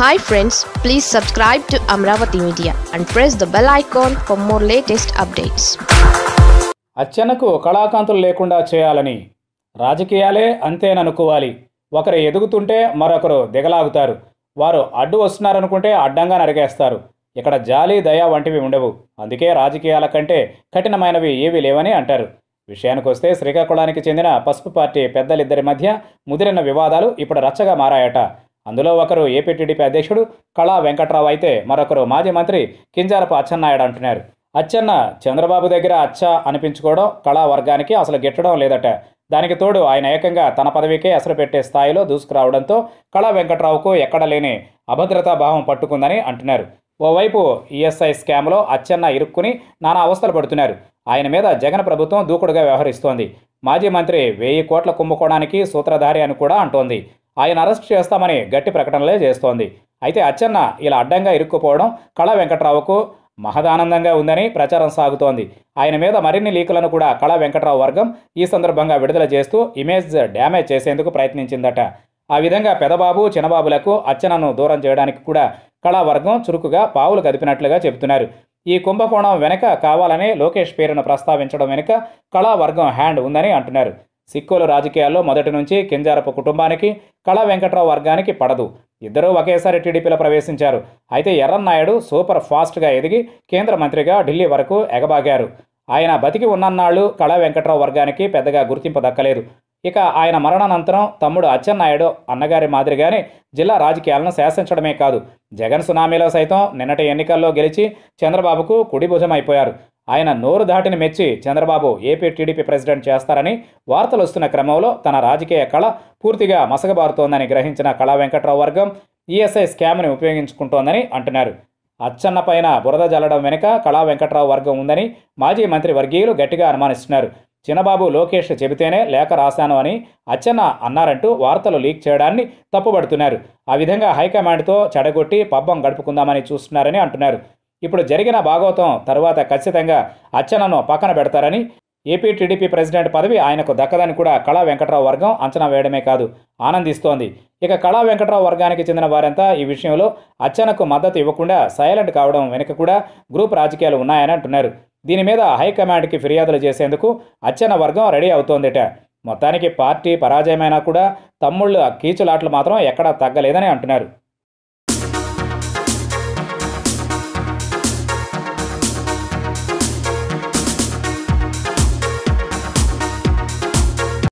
Hi friends please subscribe to Amaravati media and press the bell icon for more latest updates అచ్చనకు కళాకాంతులు లేకుండా చేయాలని. రాజకీయాలే అంతేననుకోవాలి. ఒకరు ఎదుగుతుంటే మరొకరు దిగలాగుతారు. వారు అడ్డు వస్తున్నారనుకుంటే అడ్డంగా నరికేస్తారు. ఇక్కడ జాలి దయ వంటివి ఉండవు. అందుకే రాజకీయాల కంటే కఠినమైనవి ఏవీ లేవని అంటారు. విషయానికి వస్తే శ్రీకాకుళానికి చెందిన పసుపు పార్టీ పెద్దలిద్దరి మధ్య ముదిరిన వివాదాలు ఇప్పుడు రచ్చగా మారాయట. అందులో ఒకరు ఏపీ టీడీపీ అధ్యక్షుడు కళా వెంకట్రావు అయితే మరొకరు మాజీ మంత్రి కింజారపు అచ్చెన్నాయుడు అంటున్నారు. అచ్చెన్న చంద్రబాబు దగ్గర అచ్చ అనిపించుకోవడం కళా వర్గానికి అసలు గిట్టడం లేదట. దానికి తోడు ఆయన ఏకంగా తన పదవికే అసలు పెట్టే స్థాయిలో దూసుకురావడంతో కళా వెంకట్రావుకు ఎక్కడ లేని అభద్రతా భావం పట్టుకుందని అంటున్నారు. ఓవైపు ఈఎస్ఐ స్కామ్లో అచ్చెన్న ఇరుక్కుని నానా అవస్థలు పడుతున్నారు. ఆయన మీద జగన్ ప్రభుత్వం దూకుడుగా వ్యవహరిస్తోంది. మాజీ మంత్రి వెయ్యి కోట్ల కుంభకోణానికి సూత్రధారి అని కూడా అంటోంది. ఆయన అరెస్ట్ చేస్తామని గట్టి ప్రకటనలే చేస్తోంది. అయితే అచ్చెన్న ఇలా అడ్డంగా ఇరుక్కుపోవడం కళా వెంకట్రావుకు మహదానందంగా ఉందని ప్రచారం సాగుతోంది. ఆయన మీద మరిన్ని లీకులను కూడా కళా వెంకట్రావు వర్గం ఈ సందర్భంగా విడుదల చేస్తూ ఇమేజ్ డ్యామేజ్ చేసేందుకు ప్రయత్నించిందట. ఆ విధంగా పెదబాబు చిన్నబాబులకు అచ్చనను దూరం చేయడానికి కూడా కళావర్గం చురుకుగా పావులు కదిపినట్లుగా చెబుతున్నారు. ఈ కుంభకోణం వెనుక కావాలనే లోకేష్ పేరును ప్రస్తావించడం వెనుక కళావర్గం హ్యాండ్ ఉందని అంటున్నారు. సిక్కుల రాజకీయాల్లో మొదటి నుంచి కింజారపు కుటుంబానికి కళా వెంకట్రావు వర్గానికి పడదు. ఇద్దరూ ఒకేసారి టీడీపీలో ప్రవేశించారు. అయితే ఎర్రన్నాయుడు సూపర్ ఫాస్ట్గా ఎదిగి కేంద్ర మంత్రిగా ఢిల్లీ వరకు ఎగబాగారు. ఆయన బతికి ఉన్నన్నాళ్ళు కళా వెంకట్రావు వర్గానికి పెద్దగా గుర్తింపు దక్కలేదు. ఇక ఆయన మరణానంతరం తమ్ముడు అచ్చెన్నాయుడు అన్నగారి మాదిరిగానే జిల్లా రాజకీయాలను శాసించడమే కాదు. జగన్ సునామీలో సైతం నిన్నటి ఎన్నికల్లో గెలిచి చంద్రబాబుకు కుడి భుజం అయిపోయారు. ఆయన నోరు దాటిని మెచ్చి చంద్రబాబు ఏపీ టీడీపీ ప్రెసిడెంట్ చేస్తారని వార్తలు వస్తున్న క్రమంలో తన రాజకీయ కళ పూర్తిగా మసగబారుతోందని గ్రహించిన కళా వెంకట్రావు వర్గం ఈఎస్ఐ స్కామ్ని ఉపయోగించుకుంటోందని అంటున్నారు. అచ్చన్న పైన బురద జల్లడం వెనుక కళా వెంకట్రావు వర్గం ఉందని మాజీ మంత్రి వర్గీయులు గట్టిగా అనుమానిస్తున్నారు. చిన్నబాబు లోకేష్ చెబితేనే లేఖ రాశాను అని అచ్చన్న అన్నారంటూ వార్తలు లీక్ చేయడాన్ని తప్పుపడుతున్నారు ఆ విధంగా హైకమాండ్తో చెడగొట్టి పబ్బం గడుపుకుందామని చూస్తున్నారని అంటున్నారు. ఇప్పుడు జరిగిన భాగవతం తర్వాత ఖచ్చితంగా అర్చనను పక్కన పెడతారని ఏపీ టీడీపీ ప్రెసిడెంట్ పదవి ఆయనకు దక్కదని కూడా కళా వెంకట్రావు వర్గం అంచనా వేయడమే కాదు ఆనందిస్తోంది. ఇక కళా వెంకట్రావు వర్గానికి చెందిన వారంతా ఈ విషయంలో అర్చనకు మద్దతు ఇవ్వకుండా సైలెంట్ కావడం వెనుక కూడా గ్రూప్ రాజకీయాలు ఉన్నాయని అంటున్నారు. దీని మీద హైకమాండ్కి ఫిర్యాదులు చేసేందుకు అర్చన వర్గం రెడీ అవుతోందిట. మొత్తానికి పార్టీ పరాజయమైనా కూడా తమ్ముళ్ళు కీచులాట్లు మాత్రం ఎక్కడా తగ్గలేదని అంటున్నారు.